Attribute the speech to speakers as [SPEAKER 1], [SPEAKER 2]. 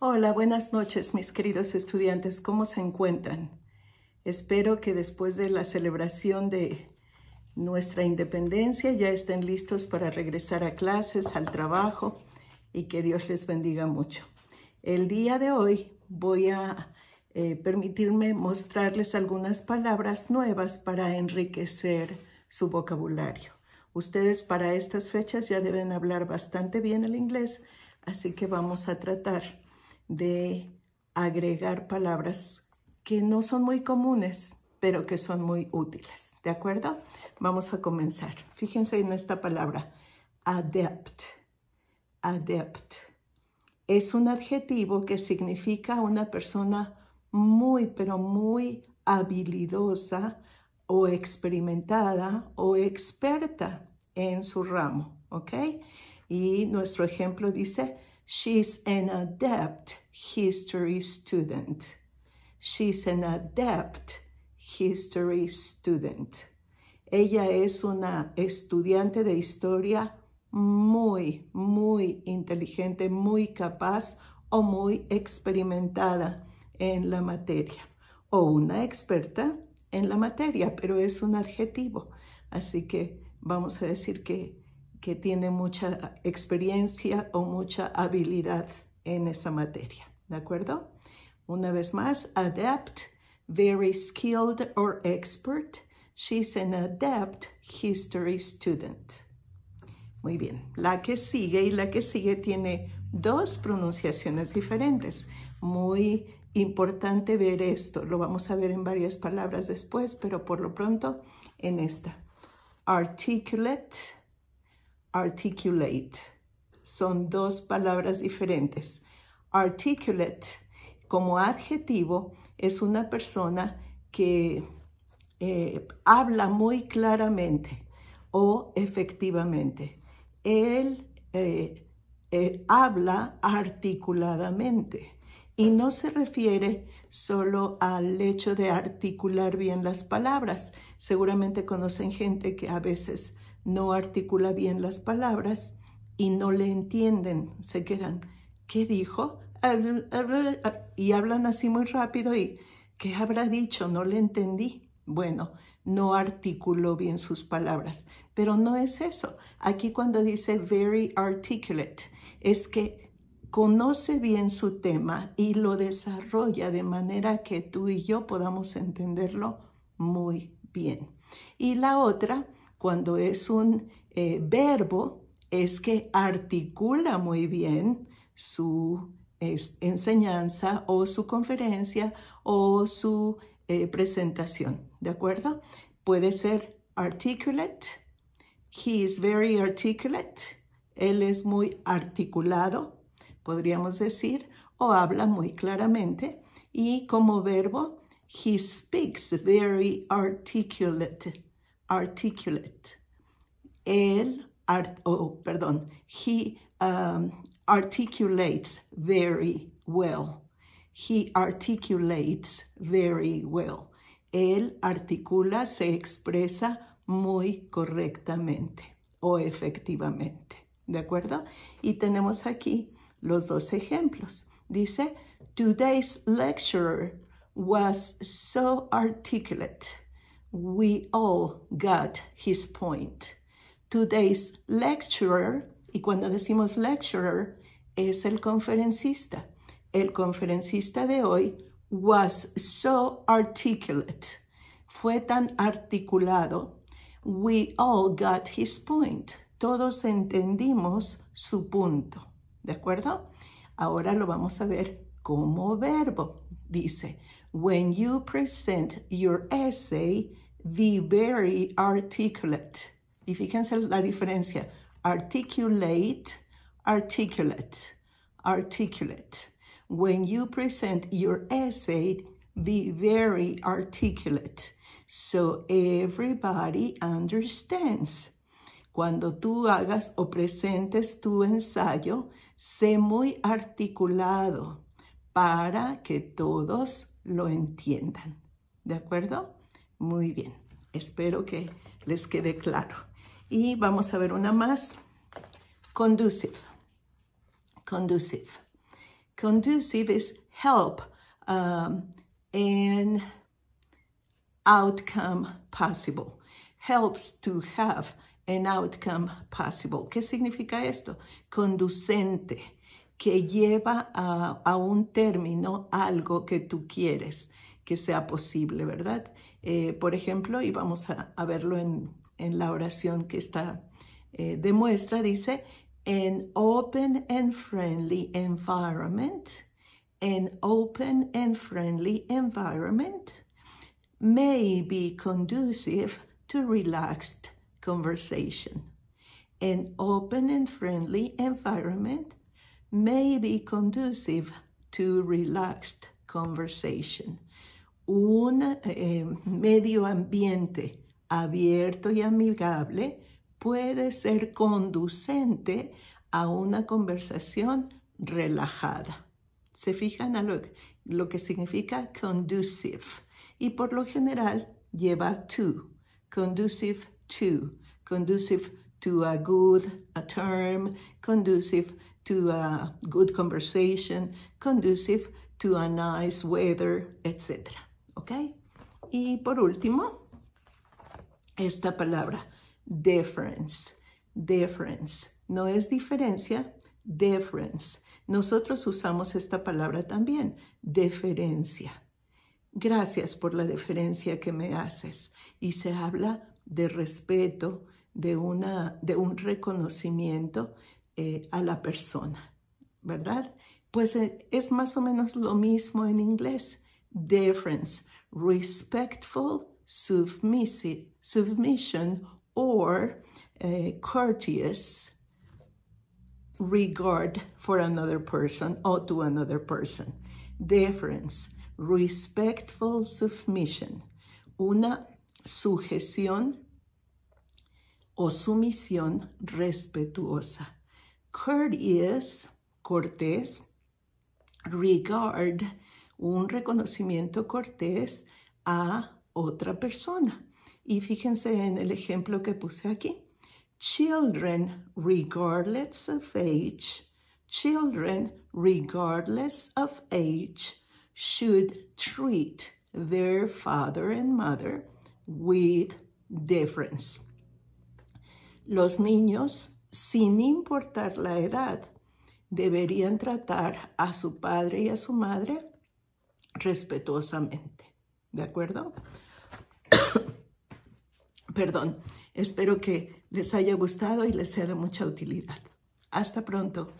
[SPEAKER 1] Hola, buenas noches mis queridos estudiantes, ¿cómo se encuentran? Espero que después de la celebración de nuestra independencia ya estén listos para regresar a clases, al trabajo y que Dios les bendiga mucho. El día de hoy voy a eh, permitirme mostrarles algunas palabras nuevas para enriquecer su vocabulario. Ustedes para estas fechas ya deben hablar bastante bien el inglés, así que vamos a tratar de agregar palabras que no son muy comunes, pero que son muy útiles. ¿De acuerdo? Vamos a comenzar. Fíjense en esta palabra, adept. Adept. Es un adjetivo que significa una persona muy, pero muy habilidosa o experimentada o experta en su ramo, ¿ok? Y nuestro ejemplo dice, she's an adept history student. She's an adept history student. Ella es una estudiante de historia muy, muy inteligente, muy capaz o muy experimentada en la materia o una experta en la materia, pero es un adjetivo. Así que vamos a decir que, que tiene mucha experiencia o mucha habilidad en esa materia. ¿De acuerdo? Una vez más, adept, very skilled or expert. She's an adept history student. Muy bien, la que sigue y la que sigue tiene dos pronunciaciones diferentes. Muy importante ver esto. Lo vamos a ver en varias palabras después, pero por lo pronto en esta. Articulate, articulate. Son dos palabras diferentes. Articulate, como adjetivo, es una persona que eh, habla muy claramente o efectivamente. Él eh, eh, habla articuladamente y no se refiere solo al hecho de articular bien las palabras. Seguramente conocen gente que a veces no articula bien las palabras y no le entienden. Se quedan, ¿qué dijo? Y hablan así muy rápido y, ¿qué habrá dicho? No le entendí. Bueno, no articuló bien sus palabras, pero no es eso. Aquí cuando dice very articulate, es que conoce bien su tema y lo desarrolla de manera que tú y yo podamos entenderlo muy bien. Y la otra, cuando es un eh, verbo, es que articula muy bien su enseñanza o su conferencia o su eh, presentación, ¿de acuerdo? Puede ser articulate, he is very articulate, él es muy articulado, podríamos decir, o habla muy claramente. Y como verbo, he speaks very articulate, articulate. Él, oh, perdón, he um, articulates very well. He articulates very well. Él articula, se expresa muy correctamente o efectivamente. ¿De acuerdo? Y tenemos aquí los dos ejemplos. Dice, today's lecturer was so articulate. We all got his point. Today's lecturer, y cuando decimos lecturer, es el conferencista. El conferencista de hoy was so articulate. Fue tan articulado. We all got his point. Todos entendimos su punto. ¿De acuerdo? Ahora lo vamos a ver como verbo. Dice, when you present your essay, be very articulate. Y fíjense la diferencia. Articulate, articulate, articulate. When you present your essay, be very articulate. So everybody understands. Cuando tú hagas o presentes tu ensayo, sé muy articulado para que todos lo entiendan. ¿De acuerdo? Muy bien. Espero que les quede claro. Y vamos a ver una más. Conducive. Conducive. Conducive is help um, and outcome possible. Helps to have an outcome possible. ¿Qué significa esto? Conducente, que lleva a, a un término algo que tú quieres que sea posible, ¿verdad? Eh, por ejemplo, y vamos a, verlo en, la oración que está eh, demuestra, dice, an open and friendly environment, an open and friendly environment may be conducive to relaxed conversation. An open and friendly environment may be conducive to relaxed conversation. Un eh, medio ambiente abierto y amigable puede ser conducente a una conversación relajada. ¿Se fijan a lo, lo que significa conducive? Y por lo general lleva to, conducive to, conducive to a good a term, conducive to a good conversation, conducive to a nice weather, etc. ¿Ok? Y por último, esta palabra, difference. Difference. No es diferencia, difference. Nosotros usamos esta palabra también, deferencia. Gracias por la deferencia que me haces. Y se habla de respeto, de, una, de un reconocimiento eh, a la persona, ¿verdad? Pues eh, es más o menos lo mismo en inglés. Difference, respectful submissive, submission or uh, courteous regard for another person or to another person. Deference, respectful submission, una sujeción o sumisión respetuosa. Courteous, cortés, regard, un reconocimiento cortés a otra persona. Y fíjense en el ejemplo que puse aquí. Children, regardless of age, children, regardless of age, should treat their father and mother with deference. Los niños, sin importar la edad, deberían tratar a su padre y a su madre respetuosamente. ¿De acuerdo? Perdón, espero que les haya gustado y les sea de mucha utilidad. Hasta pronto.